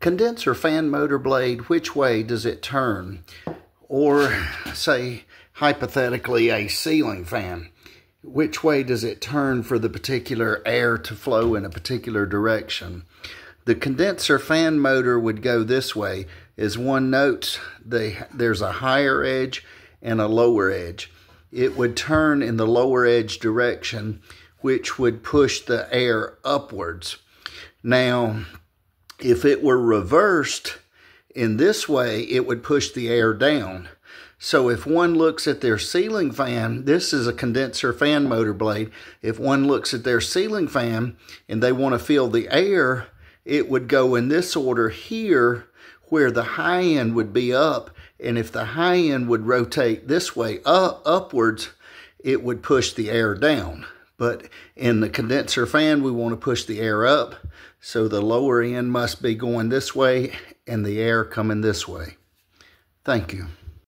condenser fan motor blade, which way does it turn? Or say, hypothetically, a ceiling fan. Which way does it turn for the particular air to flow in a particular direction? The condenser fan motor would go this way. As one notes, they, there's a higher edge and a lower edge. It would turn in the lower edge direction, which would push the air upwards. Now, if it were reversed in this way, it would push the air down. So if one looks at their ceiling fan, this is a condenser fan motor blade. If one looks at their ceiling fan and they want to feel the air, it would go in this order here where the high end would be up. And if the high end would rotate this way up upwards, it would push the air down. But in the condenser fan, we want to push the air up. So the lower end must be going this way and the air coming this way. Thank you.